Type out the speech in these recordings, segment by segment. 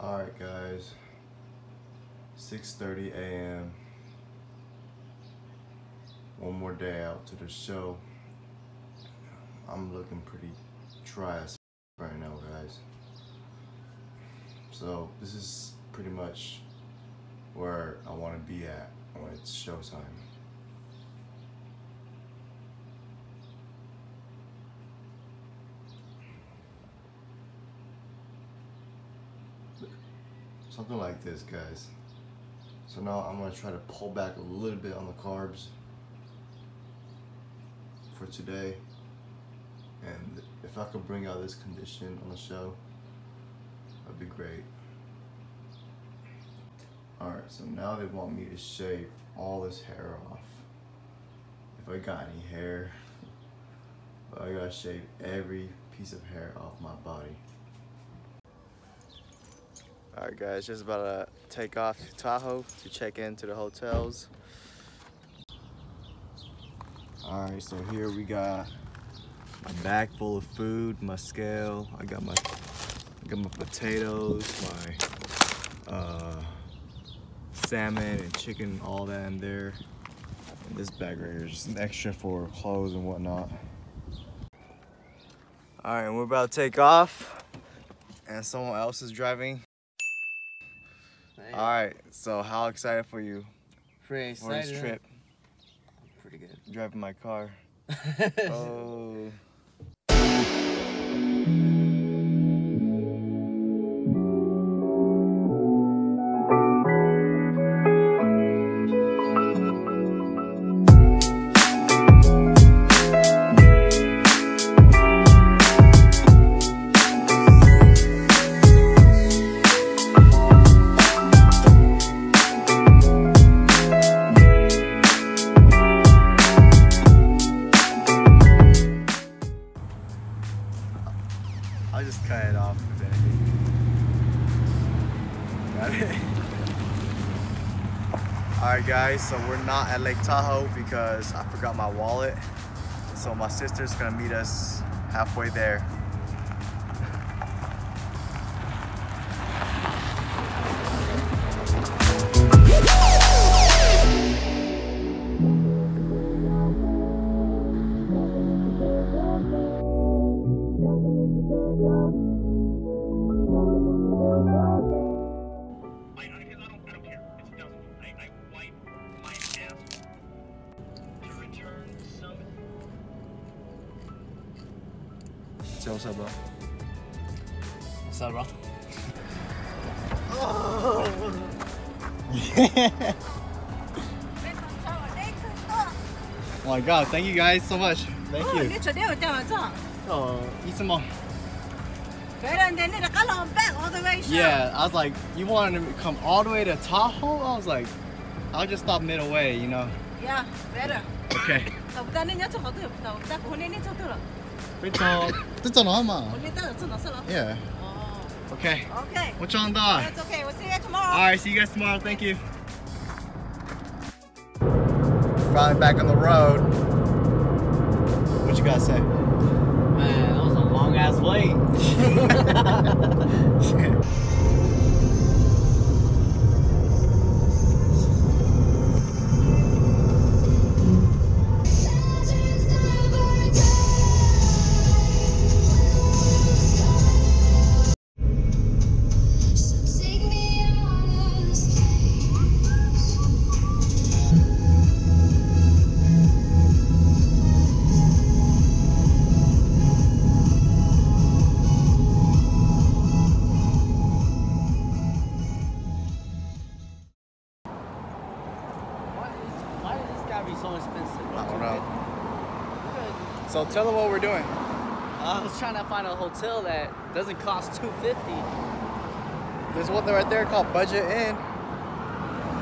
Alright guys, 6.30 a.m. One more day out to the show. I'm looking pretty dry right now guys. So this is pretty much where I want to be at when it's showtime. Something like this, guys. So now I'm gonna try to pull back a little bit on the carbs for today. And if I could bring out this condition on the show, that'd be great. Alright, so now they want me to shave all this hair off. If I got any hair, I gotta shave every piece of hair off my body. Alright guys, just about to take off to Tahoe to check into the hotels. Alright, so here we got my bag full of food, my scale, I got my I got my potatoes, my uh, salmon and chicken, all that in there. And this bag right here is just an extra for clothes and whatnot. Alright, we're about to take off and someone else is driving. All right, so how excited for you Pretty for this trip? Pretty good. Driving my car. oh. So we're not at Lake Tahoe because I forgot my wallet. So my sister's gonna meet us halfway there. Say what's up, bro. What's up, bro? Oh my god, thank you guys so much. Thank Oh, you.你昨天有带晚上， Oh, eat some more. 别人的那个高冷 back all the way 上。 Yeah, I was like, you wanted to come all the way to Tahoe? I was like, I'll just stop middle way, you know? Yeah, better. Okay. 그렇죠. 뜯잖아, 아마. 원래 Yeah. Okay. Okay. What's on the? That's okay. We'll see you tomorrow. All right. See you guys tomorrow. Thank you. Finally back on the road. What you gotta say? Man, that was a long ass wait. So tell them what we're doing. Uh, I was trying to find a hotel that doesn't cost 250 There's one right there called Budget Inn.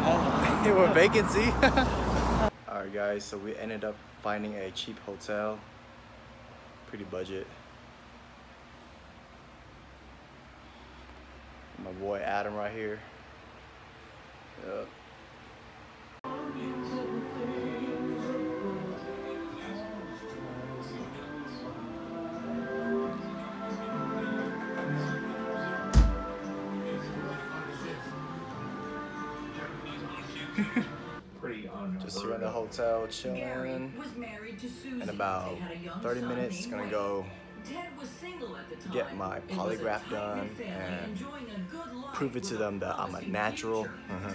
Oh, with vacancy. Alright guys, so we ended up finding a cheap hotel. Pretty budget. My boy Adam right here. Yup. Just here in the hotel chilling. was married to Susie. In about had a young 30 son minutes, gonna go Ted was single at the time. get my It was a polygraph done and enjoying a good life prove it to them that I'm a natural. Uh-huh.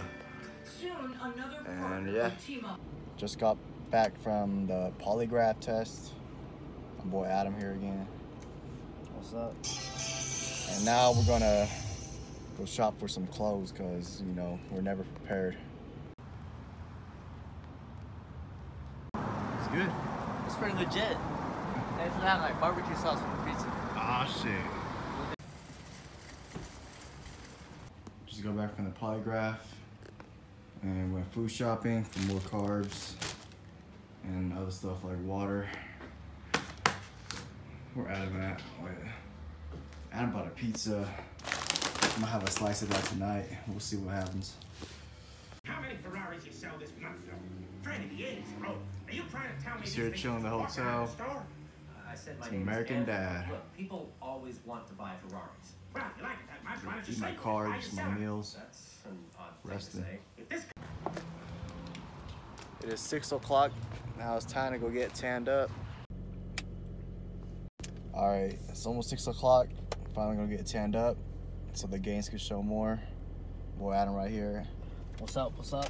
Soon, another And yeah. team up Just got back from the polygraph test. My boy Adam here again. What's up? And now we're gonna go shop for some clothes because you know we're never prepared. Good. It's pretty legit. They actually have like barbecue sauce for the pizza. Ah shit. Just got back from the polygraph and went food shopping for more carbs and other stuff like water. Where Adam at? Wait. Adam bought a pizza. I'm gonna have a slice of that tonight. We'll see what happens. How many Ferraris you sell this month, though? Trying to the 80s, bro. Are you trying to tell me Just here chilling in the walking out of hotel. I said my It's name American. Dad. Look, people always want to buy Ferraris. Well, you like it that much, why don't you Eat my say why my it? meals. That's an odd thing Resting. to say. It is six o'clock. Now it's time to go get tanned up. All right, it's almost six o'clock. Finally gonna get tanned up so the gains can show more. Boy Adam right here. What's up? What's up?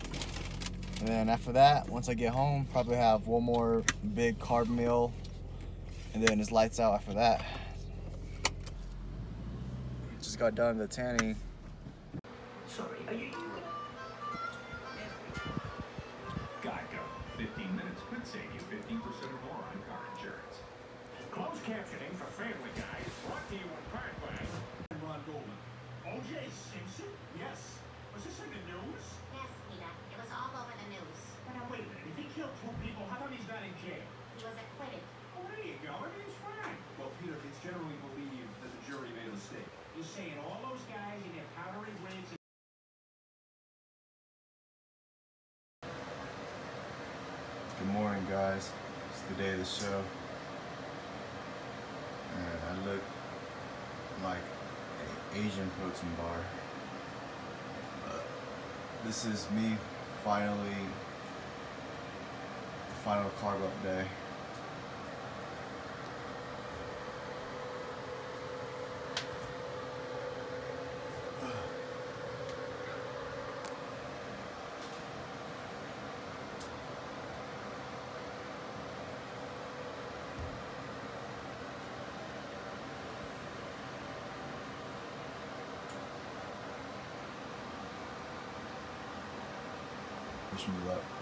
And then after that, once I get home, probably have one more big carb meal, and then it's lights out after that. Just got done the tanning. Killed two people, how come he's not in jail? He was acquitted. Well, there you go. Everything's fine. Well, Peter, it's generally believed that the jury made a mistake. You're saying all those guys in their powdery wigs and Good morning, guys. It's the day of the show. And I look like an Asian protein bar. Uh, this is me finally, final carb up day. Wish me luck.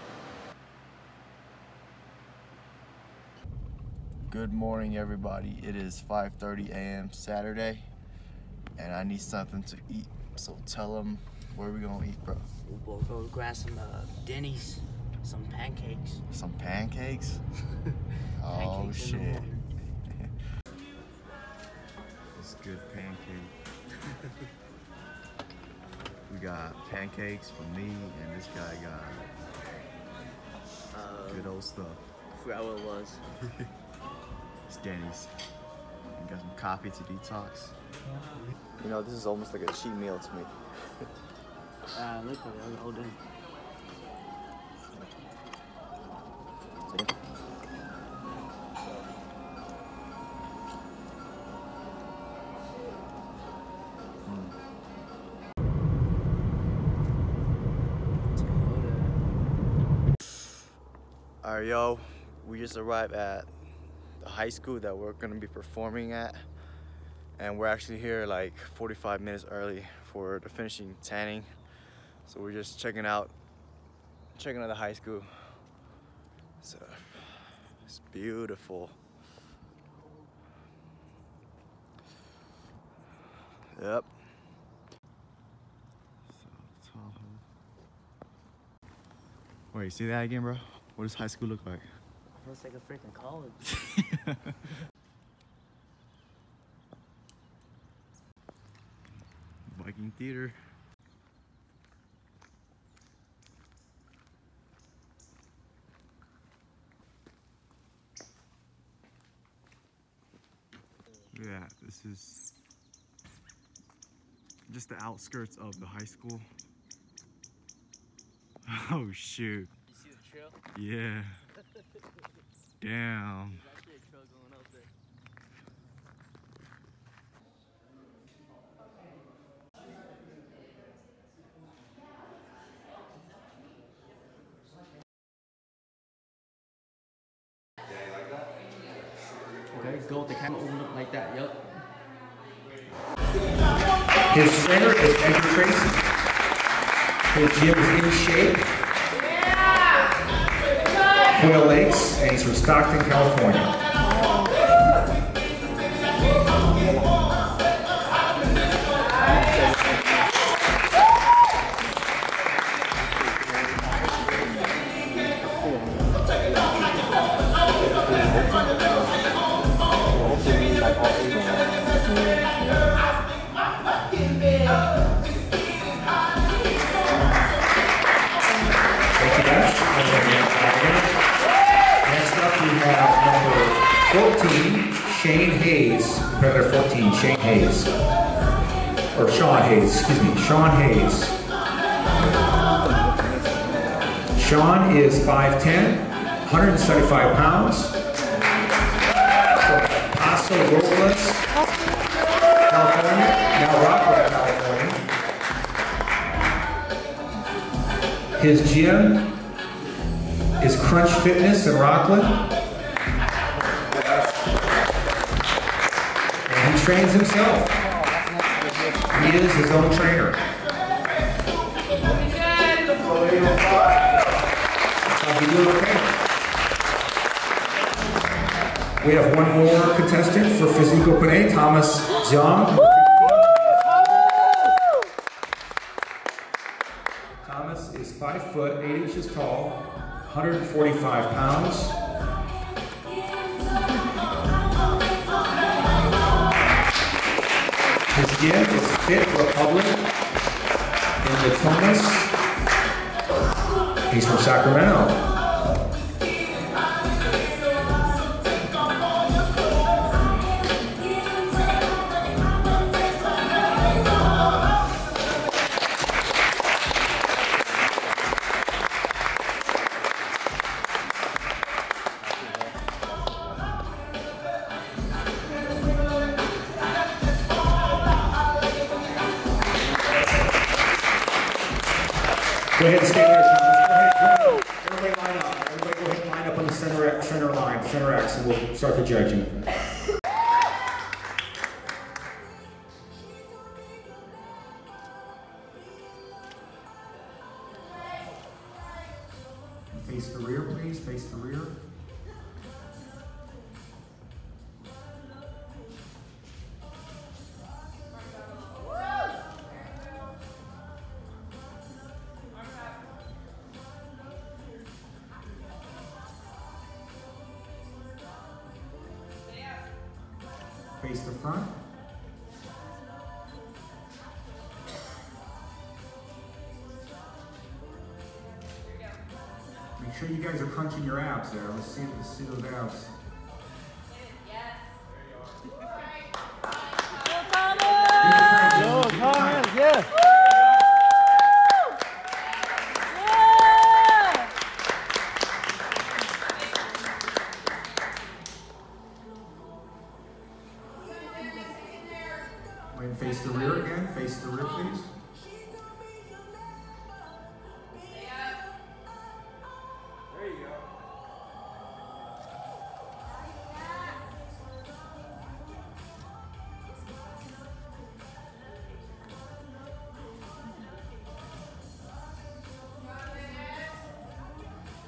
Good morning, everybody. It is 5:30 a.m. Saturday, and I need something to eat. So tell them where we gonna eat, bro. We'll go grab some uh, Denny's, some pancakes. Some pancakes. oh Pancakes shit. It's good pancake. we got pancakes for me, and this guy got Uh, good old stuff. forgot what it was. It's Denny's. And got some coffee to detox. You know, this is almost like a cheat meal to me. Uh, look at it. Hold in. Alright, yo, we just arrived at the high school that we're gonna be performing at. And we're actually here like 45 minutes early for the finishing tanning. So we're just checking out, checking out the high school. So, it's beautiful. Yep. Wait, see that again, bro? What does high school look like? Looks like a freaking college. Viking Theater. Yeah, this is just the outskirts of the high school. Oh shoot. You see the trail? Yeah. Damn. There's actually a trail going up there. Okay, go with the camera open up like that. yep. His center is Andrew Tracy. His gym is in shape. Quail Lakes, and he's from Stockton, California. Shane Hayes. Competitor 14, Shane Hayes. Or Sean Hayes, excuse me, Sean Hayes. Sean is 5'10, 175 pounds. Paso Robles, California. Now Rocklin, California. His gym is Crunch Fitness in Rocklin. Trains himself. He is his own trainer. We have one more contestant for Physico Panay, Thomas Xiong. Thomas is five foot, eight inches tall, 145 pounds. Fit Republic in the Thomas. He's from Sacramento. The rear, please. The rear. You guys are crunching your abs there. Let's see, let's see those abs.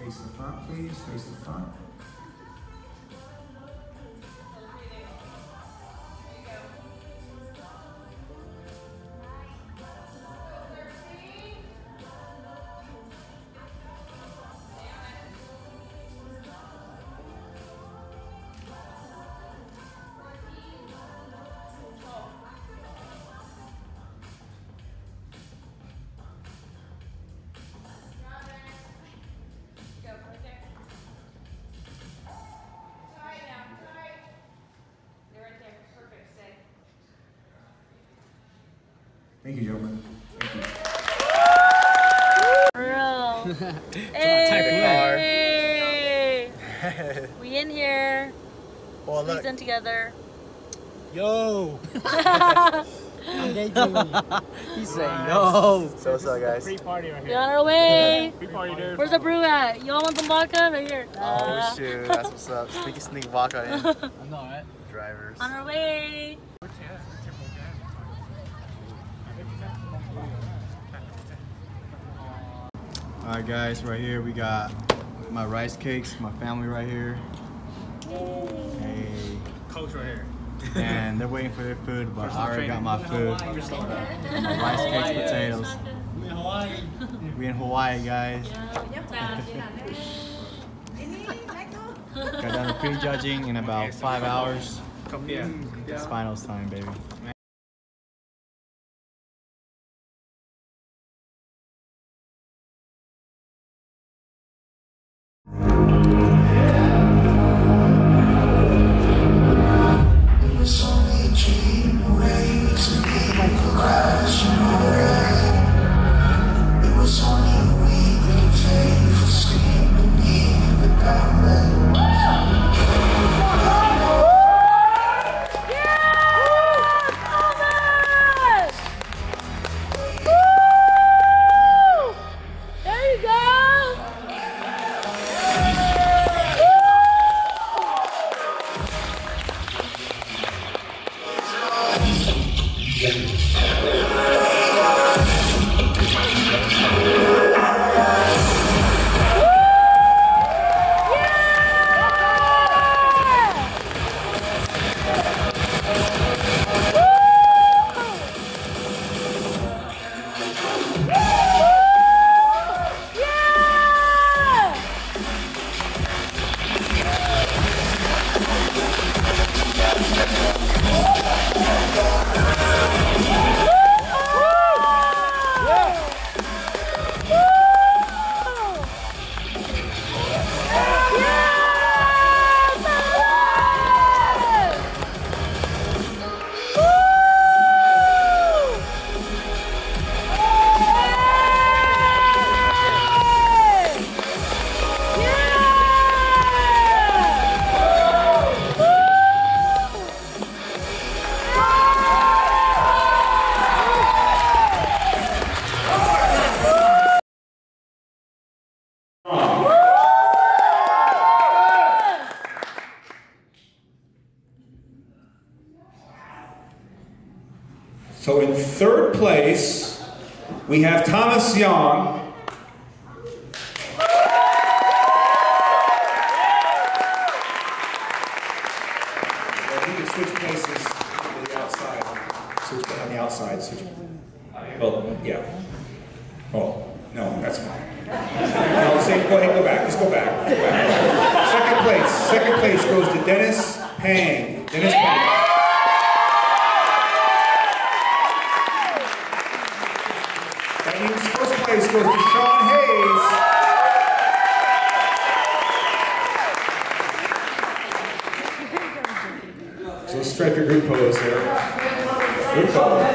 Face the front, please. Face the front. Thank you, gentlemen. Thank you. Real. Hey, we in here. Look. Squeezing together. Yo. He's saying no. So what's up, guys? party right here. We're on our way. Free party, dude. Where's the brew at? Y'all want some vodka? Right here. Oh Uh, shoot, that's what's up. Sneaky sneak vodka in. I know, right? Drivers. on our way. All right, guys, right here we got my rice cakes, my family right here. Hey. Coach right here. And they're waiting for their food, but I already got my food. My rice cakes, potatoes. We in Hawaii, We in Hawaii, guys. Got done the prejudging in about five hours. Come here. It's finals time, baby. We have Thomas Young. Well, he can switch places on the outside. Switch on the outside. Switch. Well, yeah. Oh, no, that's fine. No, say, go ahead, go back. Let's go back. Go back. Second place. Second place goes to Dennis Pang. Dennis Pang. That means first place goes to Sean Hayes. So strike a good pose there.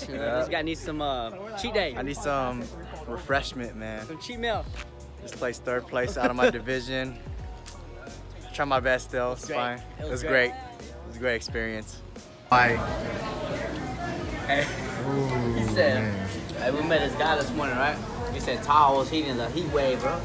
Competition. Yeah. This guy needs some uh, cheat day. I need some refreshment, man. Some cheat meal. Just placed third place out of my division. Try my best still. It's great. fine. It It was was great. great. It was a great experience. Bye. Hey. He said, hey, we met this guy this morning, right? He said Tahoe was heating the heat wave, bro.